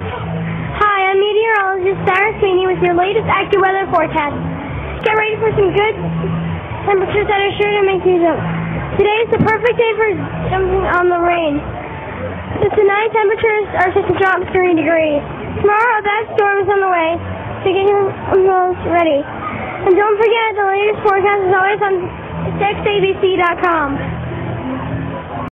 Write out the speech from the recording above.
Hi, I'm meteorologist Sarah Sweeney with your latest AccuWeather forecast. Get ready for some good temperatures that are sure to make you jump. Today is the perfect day for jumping on the rain. Since tonight temperatures are set to drop 3 degrees. Tomorrow a bad storm is on the way, so get your umbrellas ready. And don't forget, the latest forecast is always on 6abc.com.